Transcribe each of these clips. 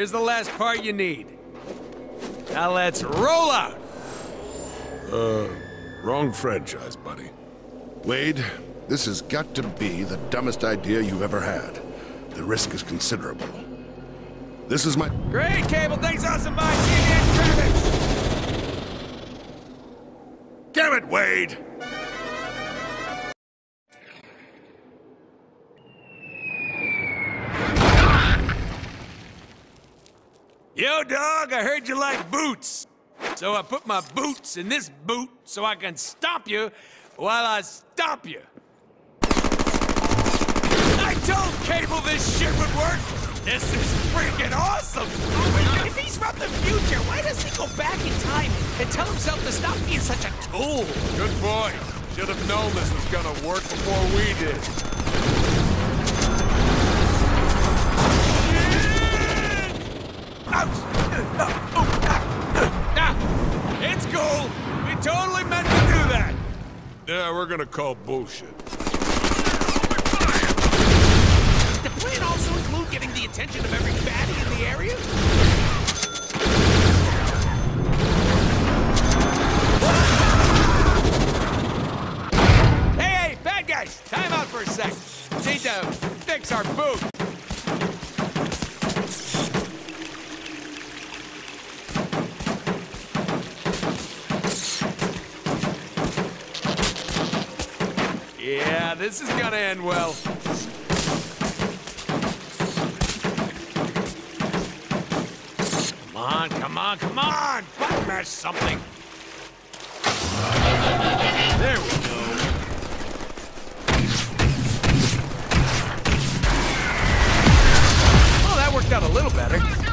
Here's the last part you need. Now let's roll out. Uh, wrong franchise, buddy. Wade, this has got to be the dumbest idea you've ever had. The risk is considerable. This is my... Great, Cable. Thanks, awesome. Bye. See you again, traffic. Damn it, Wade! Yo, dog, I heard you like boots. So I put my boots in this boot so I can stop you while I stop you. I told Cable this shit would work. This is freaking awesome. Oh if he's from the future, why doesn't he go back in time and tell himself to stop being such a tool? Good boy. Should have known this was gonna work before we did. It's cool. We totally meant to do that. Yeah, we're gonna call bullshit. The plan also include getting the attention of every baddie in the area? Hey, hey, bad guys, time out for a sec. Need to fix our boot. This is gonna end well. Come on, come on, come on! Mash something! There we go. Well, that worked out a little better.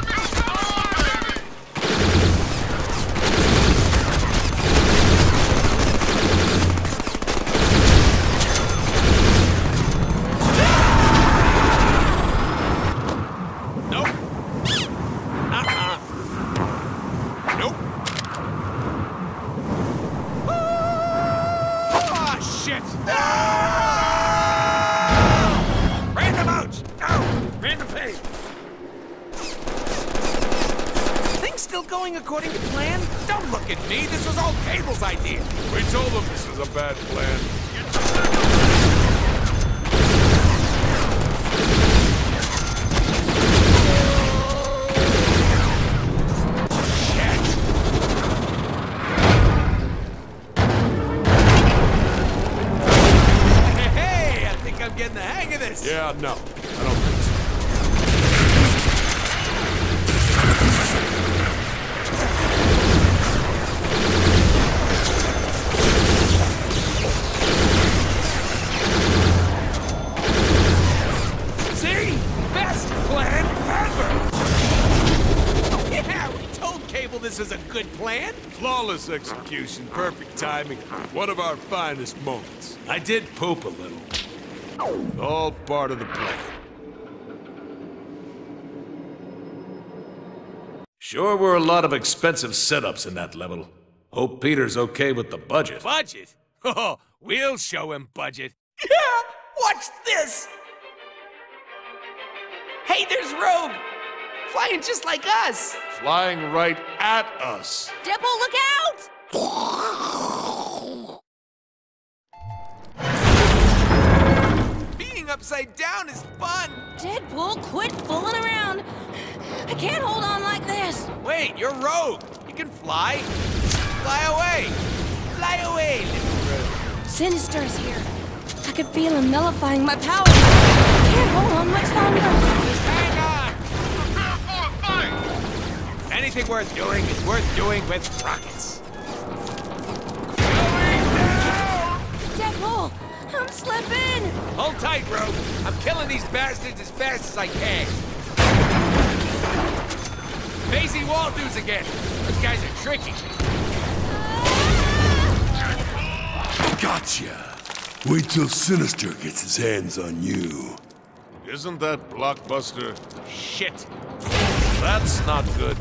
Flawless execution, perfect timing. One of our finest moments. I did poop a little. All part of the plan. Sure were a lot of expensive setups in that level. Hope Peter's okay with the budget. Budget? Oh, we'll show him budget. Yeah, watch this. Hey, there's Rogue, flying just like us. Flying right at us. Deadpool, look out! Being upside down is fun! Deadpool, quit fooling around. I can't hold on like this. Wait, you're Rogue. You can fly. Fly away. Fly away, little Rogue. Sinister's here. I could feel him nullifying my power. I can't hold on much longer. Anything worth doing is worth doing with rockets. Going down! Deadpool, I'm slipping. Hold tight, Rogue. I'm killing these bastards as fast as I can. Maisie Waldo's again. Those guys are tricky. Gotcha. Wait till Sinister gets his hands on you. Isn't that Blockbuster? Shit that's not good.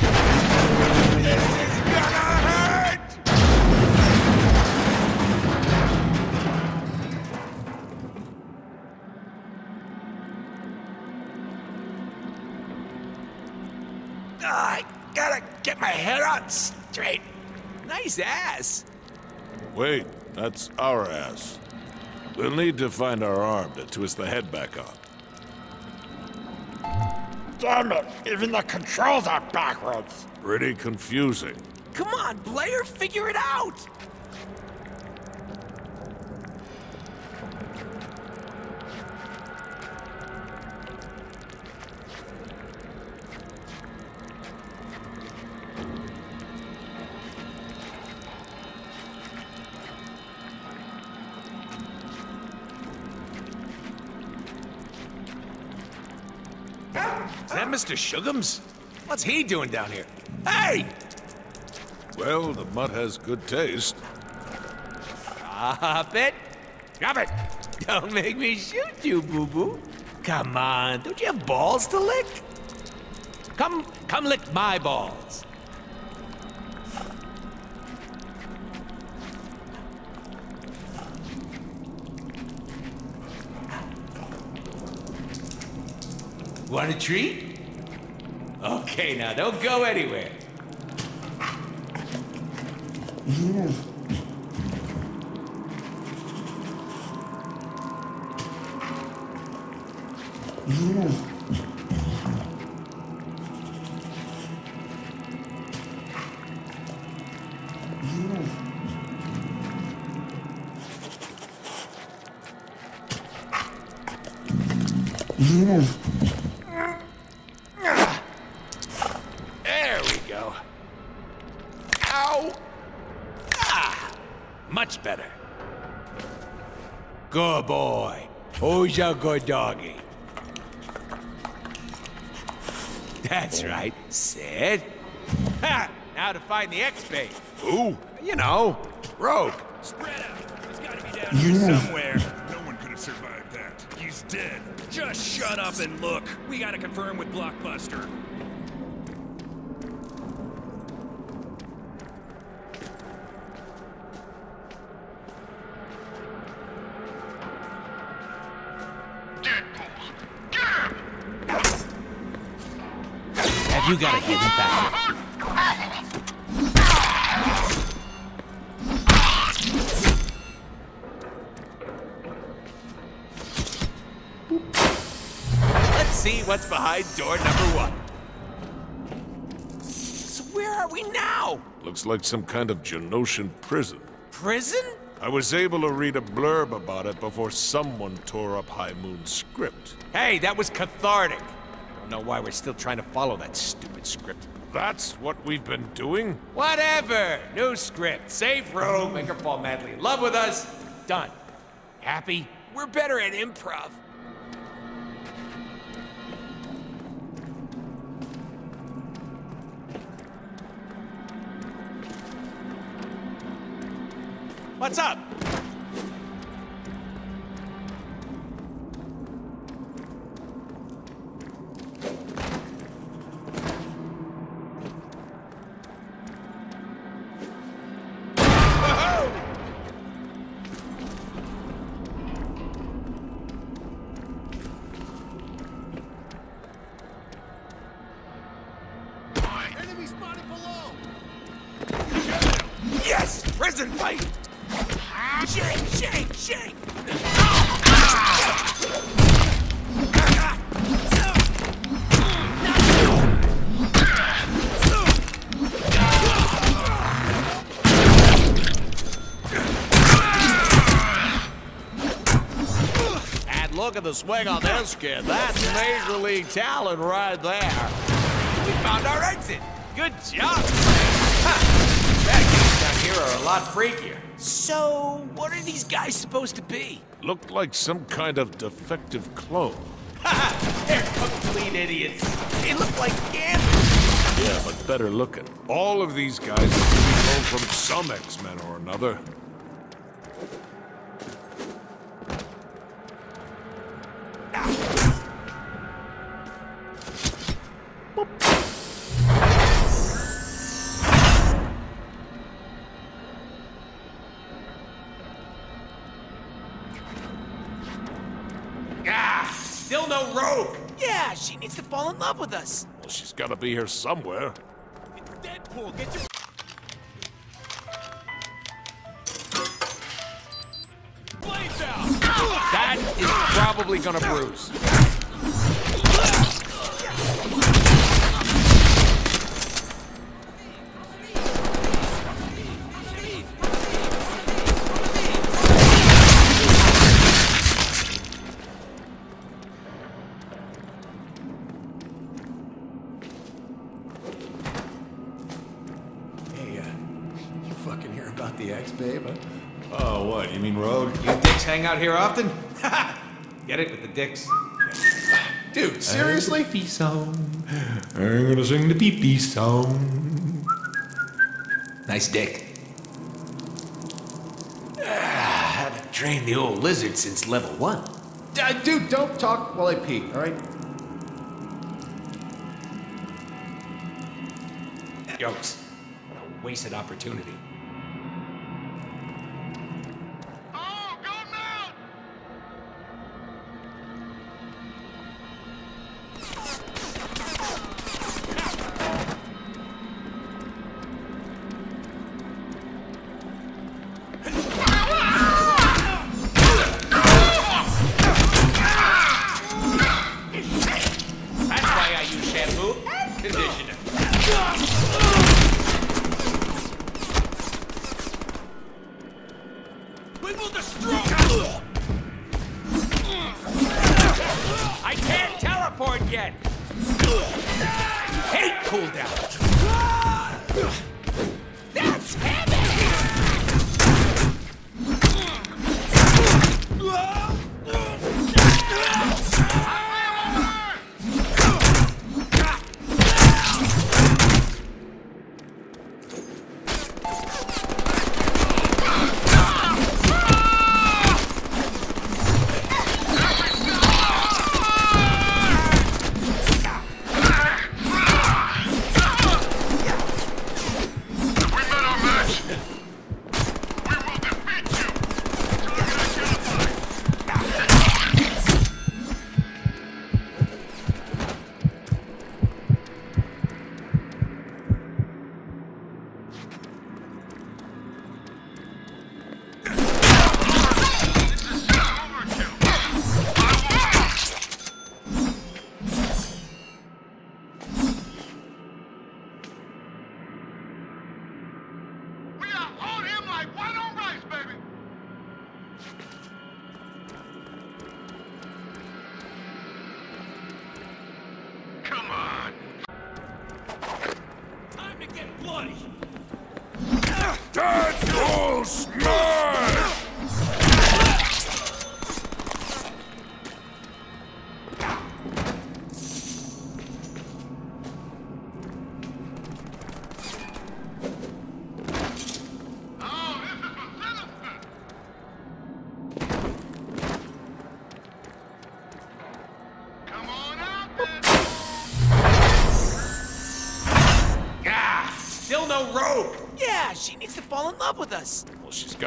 I gotta get my head on straight. Nice ass. Wait, that's our ass. We'll need to find our arm to twist the head back on. Damn it! Even the controls are backwards! Pretty confusing. Come on, Blair, figure it out. Mr. Shugums? What's he doing down here? Hey! Well, the mutt has good taste. Drop it. Drop it. Don't make me shoot you, boo-boo. Come on, don't you have balls to lick? Come, come lick my balls. Want a treat? Okay, now don't go anywhere. There Good boy. Who's your good doggy? That's right. Sit. Ha! Now to find the X-bait. Who? You know, Rogue. Spread out. He's got to be down here somewhere. No one could have survived that. He's dead. Just shut up and look. We got to confirm with Blockbuster. Have you got a hidden factor? Let's see what's behind door number one. So where are we now? Looks like some kind of Genoshan prison. Prison? I was able to read a blurb about it before someone tore up High Moon's script. Hey, that was cathartic. Don't know why we're still trying to follow that stupid script. That's what we've been doing? Whatever. New script. Safe room. Make her fall madly in love with us. Done. Happy? We're better at improv. What's up? Prison fight! Shake, shake, shake! And look at the swing on this kid. That's Major League talent right there. We found our exit! Good job. Here are a lot freakier. So, what are these guys supposed to be? Looked like some kind of defective clone. Ha! They're complete idiots. They look like Gambits. Yeah, but better looking. All of these guys are home from some X-Men or another. Ah! Still no rogue. Yeah, she needs to fall in love with us. Well, she's gotta be here somewhere. It's Deadpool! Get your... Blades out! That is probably gonna bruise. Out here often? Get it with the dicks. Dude, seriously? Pee song. I'm gonna sing the pee pee song. Nice dick. i haven't trained the old lizard since level one. Uh, dude, don't talk while I pee, alright? Jokes. What a wasted opportunity.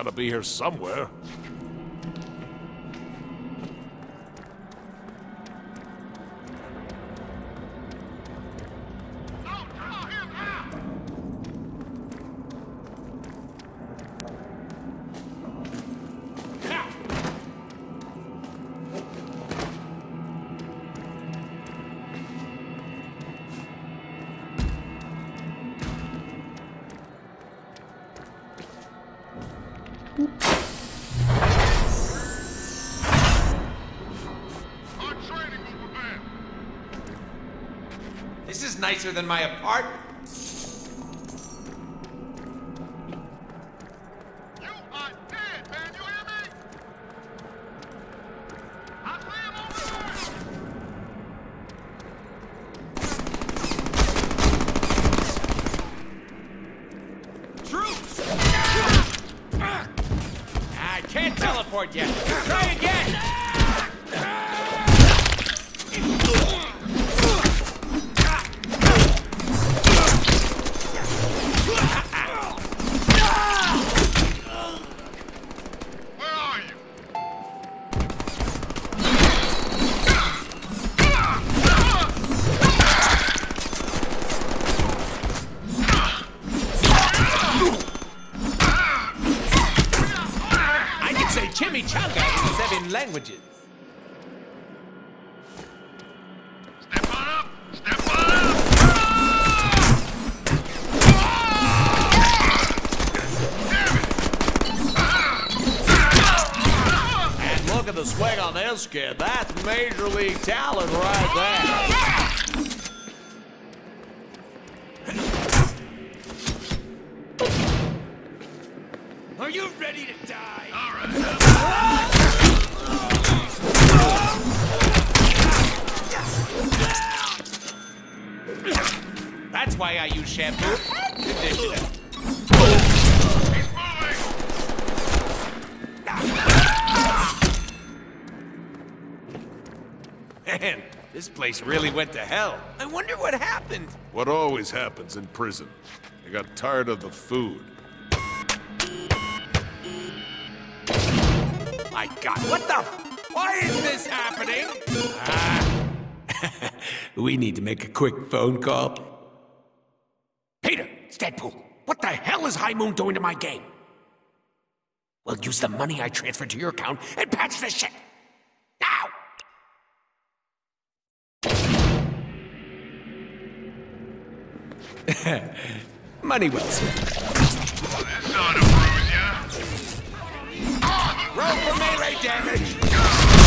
Gotta be here somewhere. Nicer than my apartment. Major league talent right there. Are you ready to die? All right. That's why I use shampoo. Conditioner. Man, this place really went to hell. I wonder what happened. What always happens in prison. They got tired of the food. My God, what the? f- Why is this happening? Ah. we need to make a quick phone call. Peter, it's Deadpool. What the hell is High Moon doing to my game? Well, use the money I transferred to your account and patch this shit. Money well spent. This ought to bruise ya. Roll for melee damage.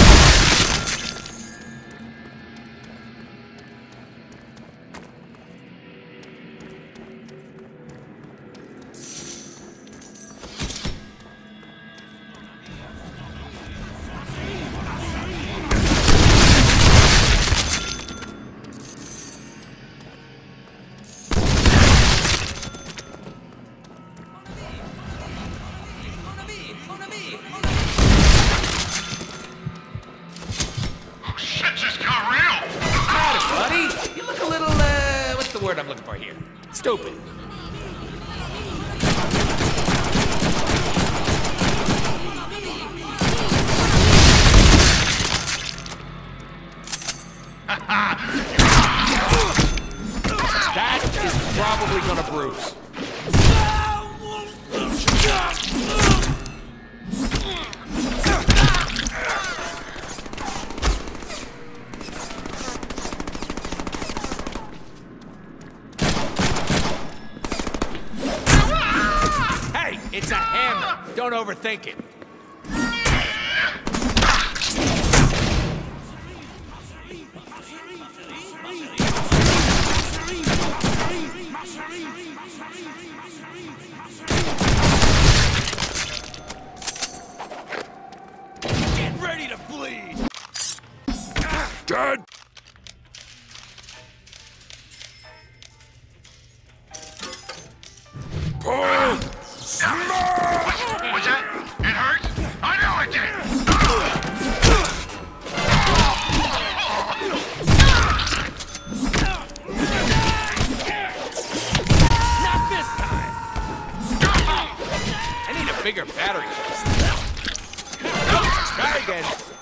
Overthink it. Again.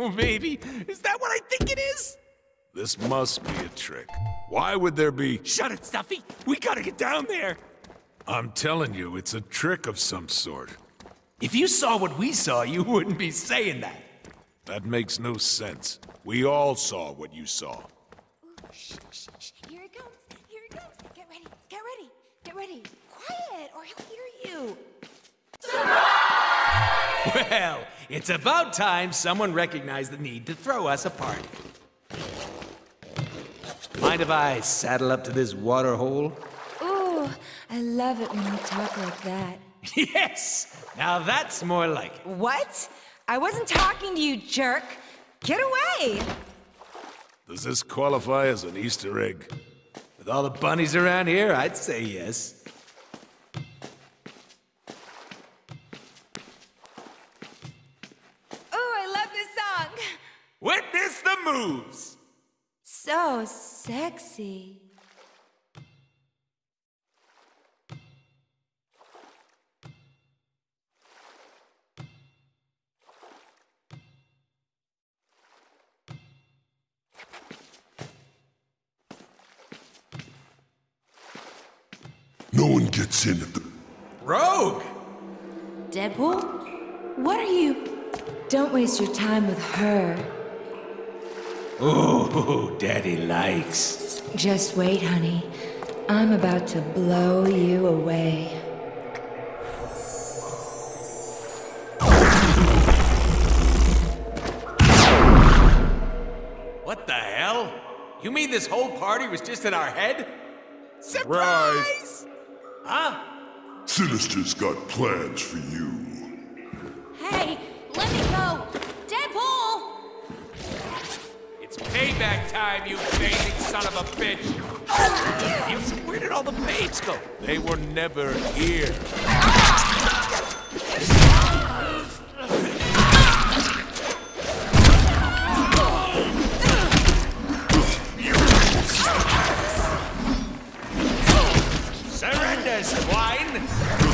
Oh, baby, is that what I think it is? This must be a trick. Why would there be... Shut it, Stuffy! We gotta get down there! I'm telling you, it's a trick of some sort. If you saw what we saw, you wouldn't be saying that. That makes no sense. We all saw what you saw. Oh, shh, shh, shh. Here it comes. Here it comes. Get ready. Get ready. Get ready. Quiet, or he'll hear you. Well, it's about time someone recognized the need to throw us a party. Mind if I saddle up to this water hole? Ooh, I love it when you talk like that. Yes! Now that's more like it. What? I wasn't talking to you, jerk. Get away! Does this qualify as an Easter egg? With all the bunnies around here, I'd say yes. See. No one gets in at the... Rogue! Deadpool? What are you? Don't waste your time with her. Ooh, Daddy likes. Just wait, honey. I'm about to blow you away. What the hell? You mean this whole party was just in our head? Surprise! Huh? Sinister's got plans for you. Payback time, you basic son of a bitch! Where did all the babes go? They were never here. Surrender, swine!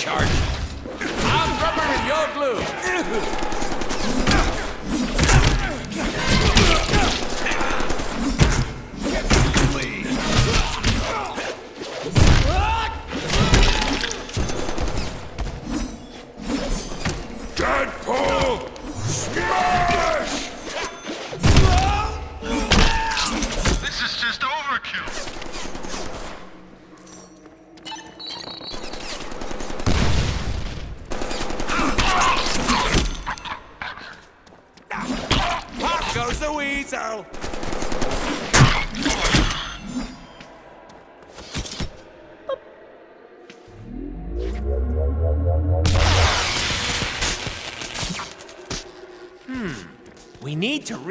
Recharge. I'm rubber and you're glue.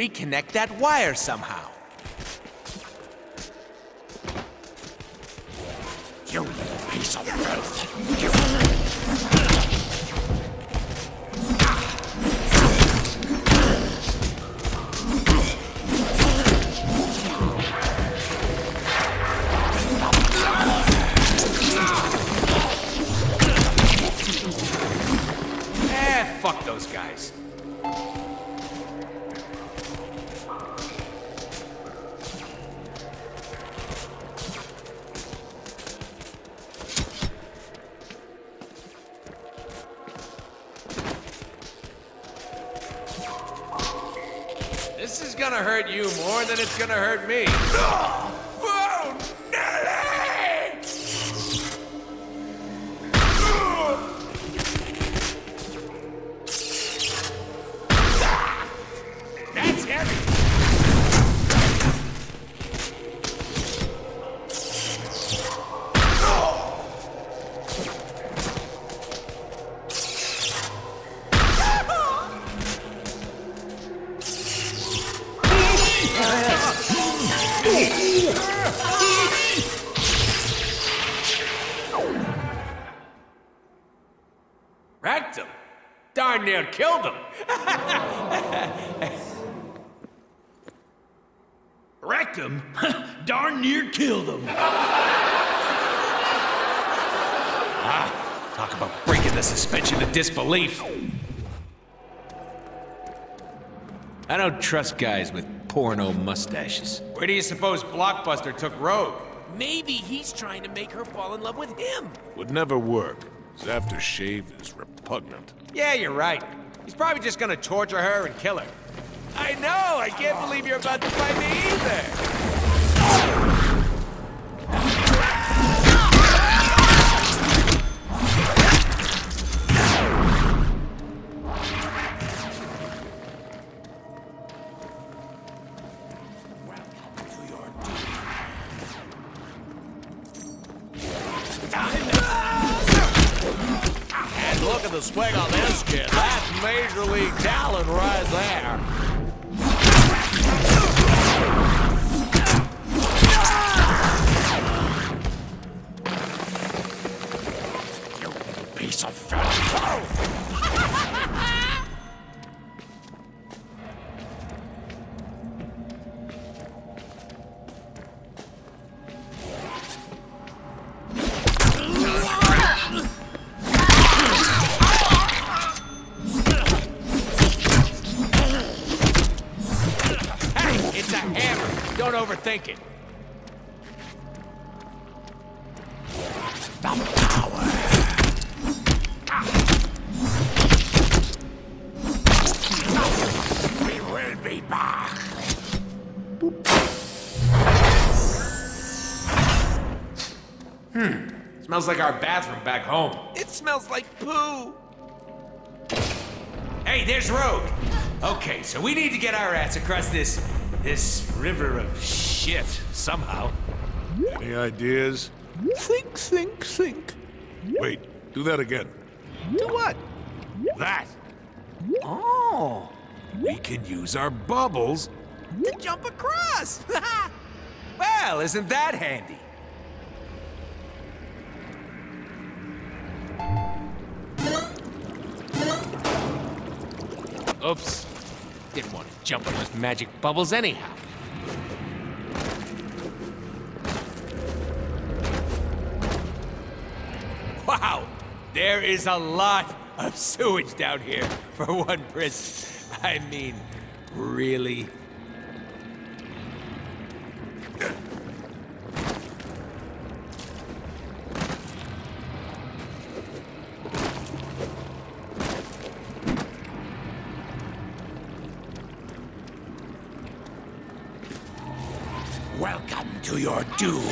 Reconnect that wire somehow. You piece of filth! It's gonna hurt me. Disbelief. I don't trust guys with porno mustaches. Where do you suppose Blockbuster took Rogue? Maybe he's trying to make her fall in love with him. Would never work. His aftershave is repugnant. Yeah, you're right. He's probably just gonna torture her and kill her. I know! I can't believe you're about to fight me either! Hammer. Don't overthink it. The power. We will be back. Hmm. Smells like our bathroom back home. It smells like poo. Hey, there's Rogue. Okay, so we need to get our ass across this this river of shit somehow. Any ideas? Think, think, think. Wait, do that again. Do what? That! Oh. We can use our bubbles. To jump across. well, isn't that handy? Oops. Didn't want to jump on those magic bubbles anyhow. Wow, there is a lot of sewage down here for one prison. I mean, really? Doom.